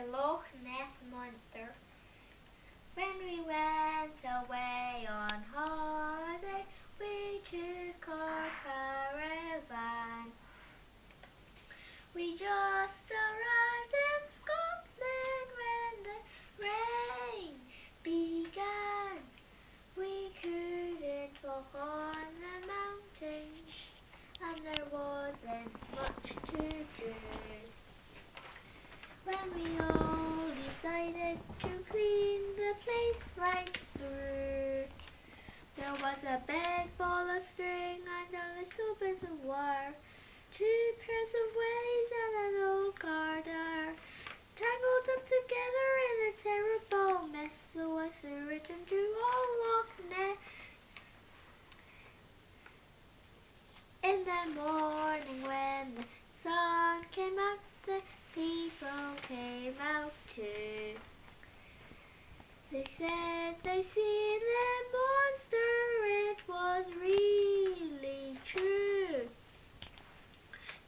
the Loch Ness Monster. When we went away on holiday, we took our caravan. We just arrived in Scotland when the rain began. We couldn't walk on the mountains, and there wasn't much to do. When we all decided to clean the place right through, there was a bag full of string and a little bit of wire, two pairs of wellies and an old garter, tangled up together in a terrible mess. So I threw it into old Loch Ness. In the morning said they seen the monster, it was really true.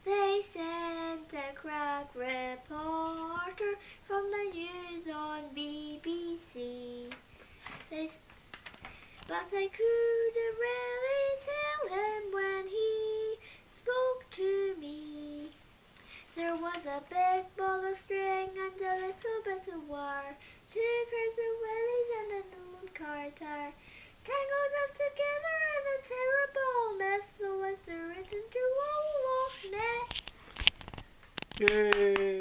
They sent a crack reporter from the news on BBC. They, but I couldn't really tell him when he spoke to me. There was a big ball of string and a little bit of wire, two pairs of wellies and an tangled up together in a terrible mess. So threw it into old Loch Ness. Yay!